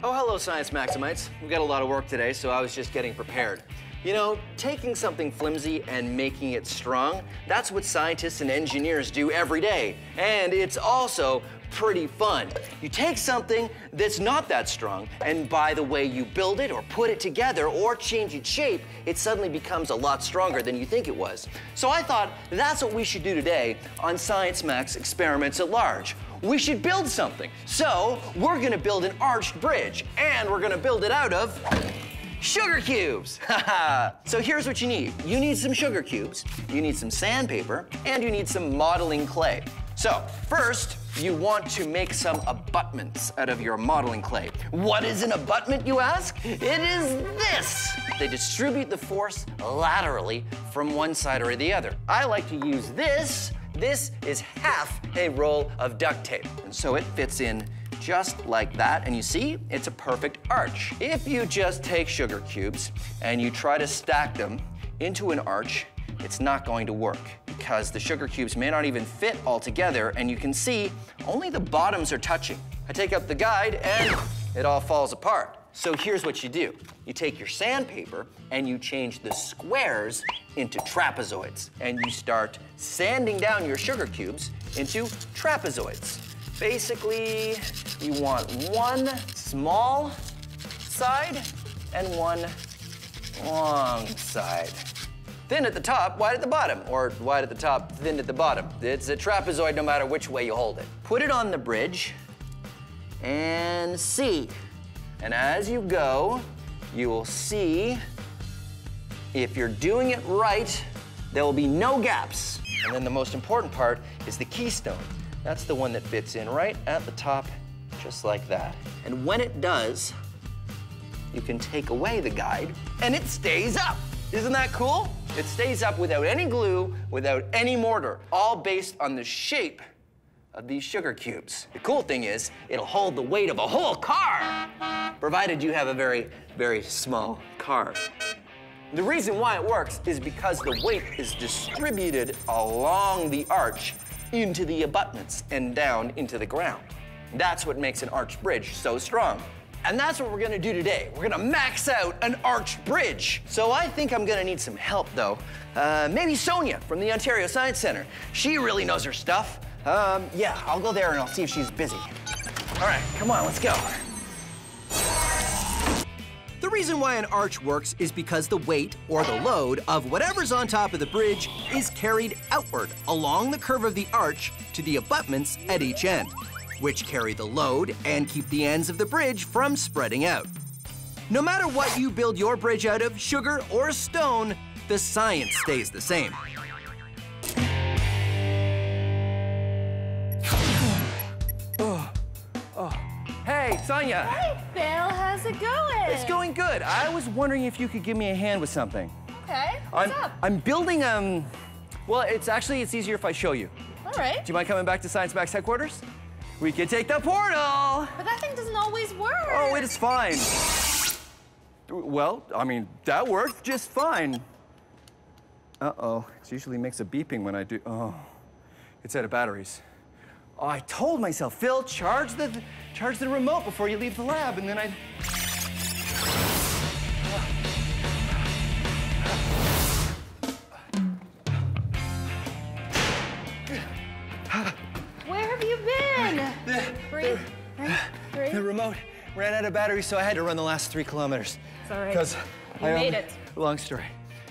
Oh, hello, Science Maximites. We've got a lot of work today, so I was just getting prepared. You know, taking something flimsy and making it strong, that's what scientists and engineers do every day. And it's also pretty fun. You take something that's not that strong, and by the way you build it or put it together or change its shape, it suddenly becomes a lot stronger than you think it was. So I thought that's what we should do today on Science Max Experiments at Large we should build something. So we're gonna build an arched bridge, and we're gonna build it out of sugar cubes. so here's what you need. You need some sugar cubes, you need some sandpaper, and you need some modeling clay. So first, you want to make some abutments out of your modeling clay. What is an abutment, you ask? It is this. They distribute the force laterally from one side or the other. I like to use this this is half a roll of duct tape. And so it fits in just like that. And you see, it's a perfect arch. If you just take sugar cubes and you try to stack them into an arch, it's not going to work because the sugar cubes may not even fit all together and you can see only the bottoms are touching. I take out the guide and it all falls apart. So here's what you do. You take your sandpaper and you change the squares into trapezoids. And you start sanding down your sugar cubes into trapezoids. Basically, you want one small side and one long side. Thin at the top, wide at the bottom, or wide at the top, thin at the bottom. It's a trapezoid no matter which way you hold it. Put it on the bridge and see. And as you go, you will see if you're doing it right, there will be no gaps. And then the most important part is the keystone. That's the one that fits in right at the top, just like that. And when it does, you can take away the guide and it stays up. Isn't that cool? It stays up without any glue, without any mortar, all based on the shape of these sugar cubes. The cool thing is, it'll hold the weight of a whole car, provided you have a very, very small car. The reason why it works is because the weight is distributed along the arch into the abutments and down into the ground. That's what makes an arch bridge so strong. And that's what we're gonna do today. We're gonna max out an arched bridge. So I think I'm gonna need some help though. Uh, maybe Sonia from the Ontario Science Center. She really knows her stuff. Um, yeah, I'll go there and I'll see if she's busy. All right, come on, let's go. The reason why an arch works is because the weight, or the load, of whatever's on top of the bridge is carried outward along the curve of the arch to the abutments at each end, which carry the load and keep the ends of the bridge from spreading out. No matter what you build your bridge out of, sugar or stone, the science stays the same. Hey, Sonia. Hey, Phil, how's it going? It's going good. I was wondering if you could give me a hand with something. Okay, what's I'm, up? I'm building, um, well, it's actually, it's easier if I show you. All right. Do you mind coming back to Science Max headquarters? We can take the portal. But that thing doesn't always work. Oh, it is fine. Well, I mean, that worked just fine. Uh-oh, it usually makes a beeping when I do, oh, it's out of batteries. Oh, I told myself, Phil, charge the, charge the remote before you leave the lab, and then I... ran out of battery, so I had to run the last three kilometers. It's all right. Because You I made only- it. Long story.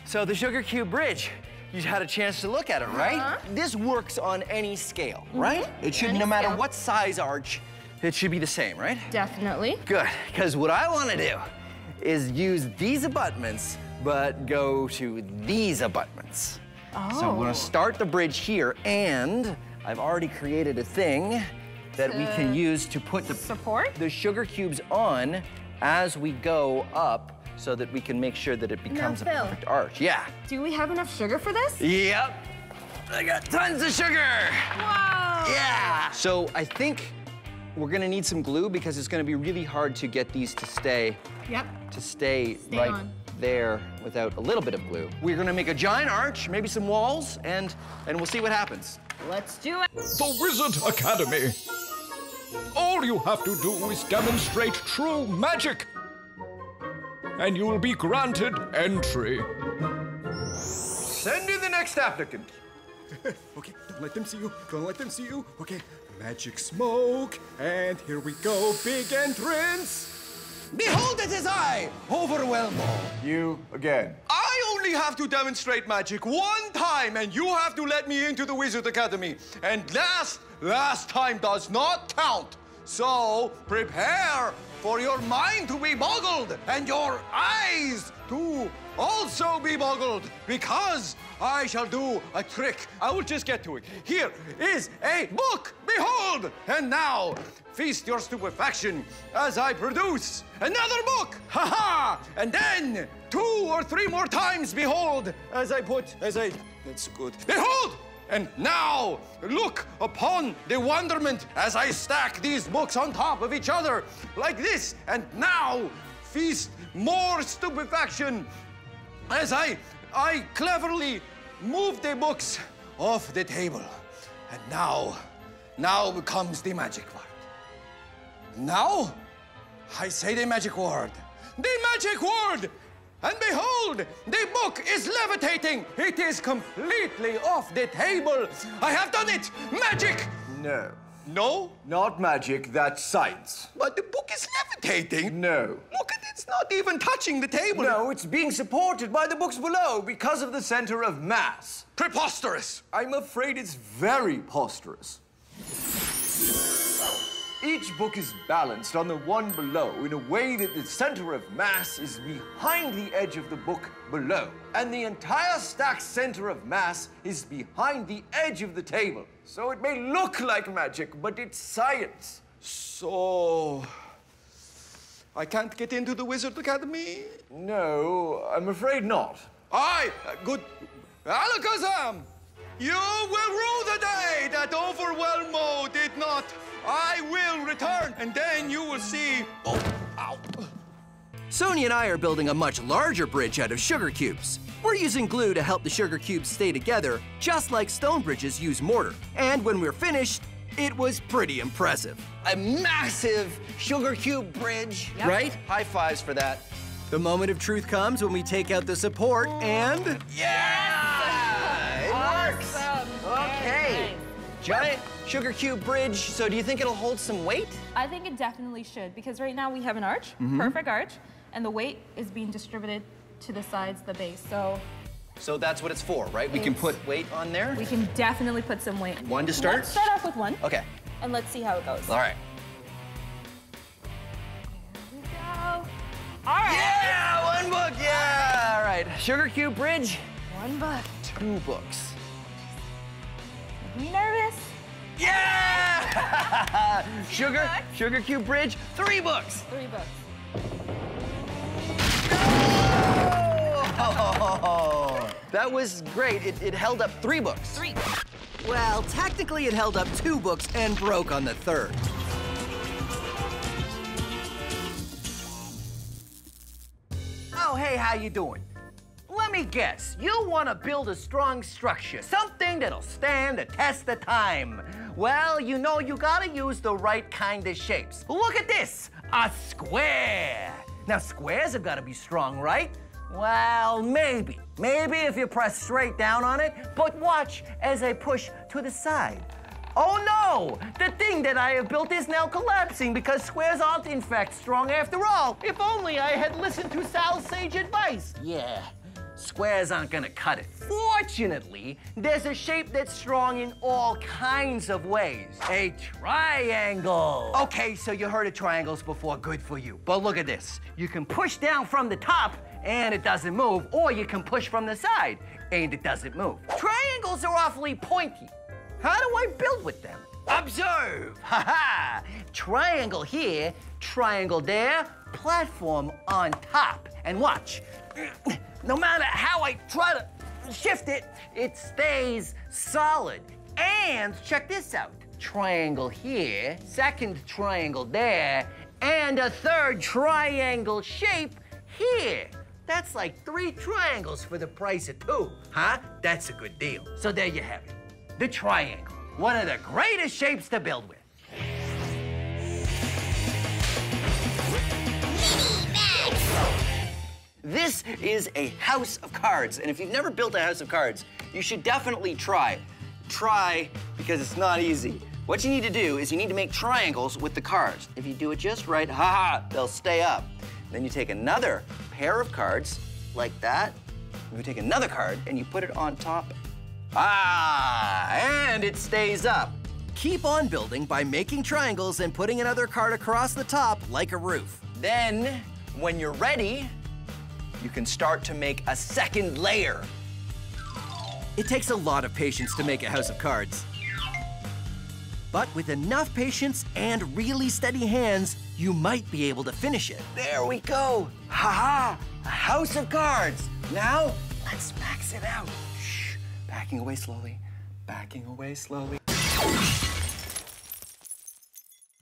So the Sugar Cube Bridge, you had a chance to look at it, right? Uh-huh. This works on any scale, right? It should, Any no matter scale. what size arch, it should be the same, right? Definitely. Good, because what I want to do is use these abutments, but go to these abutments. Oh. So we're Oh. gonna start the bridge here, and I've already created a thing that we can use to put the support? the sugar cubes on as we go up so that we can make sure that it becomes a Phil. perfect arch. Yeah. Do we have enough sugar for this? Yep. I got tons of sugar. Wow. Yeah. So I think we're gonna need some glue because it's gonna be really hard to get these to stay Yep. to stay, Stay right on. there without a little bit of glue. We're gonna make a giant arch, maybe some walls, and, and we'll see what happens. Let's do it. The Wizard Academy. All you have to do is demonstrate true magic, and you will be granted entry. Send in the next applicant. okay, don't let them see you. Don't let them see you. Okay, magic smoke. And here we go. Big entrance. Behold, it is I, Overwhelmo. You again. I only have to demonstrate magic one time, and you have to let me into the Wizard Academy. And last, last time does not count. So prepare for your mind to be boggled and your eyes to also be boggled because I shall do a trick. I will just get to it. Here is a book. Behold! And now, feast your stupefaction as I produce another book. Ha ha! And then two or three more times, behold, as I put, as I, that's good. Behold! And now, look upon the wonderment as I stack these books on top of each other like this. And now, feast more stupefaction as I, I cleverly move the books off the table. And now, now comes the magic word. Now, I say the magic word. The magic word! And behold, the book is levitating. It is completely off the table. I have done it. Magic. No. No? Not magic, that's science. But the book is levitating. No. Look at it. It's not even touching the table. No, it's being supported by the books below because of the center of mass. Preposterous. I'm afraid it's very posterous. Each book is balanced on the one below in a way that the center of mass is behind the edge of the book below. And the entire stack's center of mass is behind the edge of the table. So it may look like magic, but it's science. So. I can't get into the Wizard Academy? No, I'm afraid not. I, uh, good. Alakazam! You will rue the day that Overwhelmo did not. I will return, and then you will see. Oh, ow. Sonia and I are building a much larger bridge out of sugar cubes. We're using glue to help the sugar cubes stay together, just like stone bridges use mortar. And when we're finished, it was pretty impressive. A massive sugar cube bridge, right? High fives for that. The moment of truth comes when we take out the support and... Yeah! It works! Awesome. Okay. Giant sugar cube bridge. So do you think it'll hold some weight? I think it definitely should because right now we have an arch, Mm-hmm. perfect arch, and the weight is being distributed to the sides, the base. So So that's what it's for, right? We can put weight on there? we can definitely put some weight. One to start? Let's start off with one. Okay. And let's see how it goes. All right. Here we go. All right. Yeah, one book, yeah! All right, Sugar Cube Bridge, One book. two books. Are you nervous? Yeah! Sugar. Sugar Cube Bridge, three books. Three books. Oh, that was great. It, it held up three books. Three. Well, technically it held up two books and broke on the third. Oh, hey, how you doing? Let me guess, you want to build a strong structure, something that'll stand the test of time. Well, you know you gotta use the right kind of shapes. Look at this, a square. Now, squares have gotta be strong, right? Well, maybe. Maybe if you press straight down on it, but watch as I push to the side. Oh no! The thing that I have built is now collapsing because squares aren't in fact strong after all. If only I had listened to Sal's sage advice. Yeah, squares aren't gonna cut it. Fortunately, there's a shape that's strong in all kinds of ways. A triangle. Okay, so you heard of triangles before, good for you. But look at this. You can push down from the top and it doesn't move, or you can push from the side and it doesn't move. Triangles are awfully pointy. How do I build with them? Observe! Ha ha! Triangle here, triangle there, platform on top. And watch. No matter how I try shift it, it stays solid. And check this out. Triangle here, second triangle there, and a third triangle shape here. That's like three triangles for the price of two, huh? That's a good deal. So there you have it. The triangle. One of the greatest shapes to build with. This is a house of cards, and if you've never built a house of cards, you should definitely try. Try because it's not easy. What you need to do is you need to make triangles with the cards. If you do it just right, haha, -ha, they'll stay up. Then you take another pair of cards, like that. You take another card and you put it on top. Ah, and it stays up. Keep on building by making triangles and putting another card across the top like a roof. Then, when you're ready, you can start to make a second layer. It takes a lot of patience to make a house of cards. But with enough patience and really steady hands, you might be able to finish it. There we go. Ha ha! A house of cards. Now, let's max it out. Shh. Backing away slowly. Backing away slowly.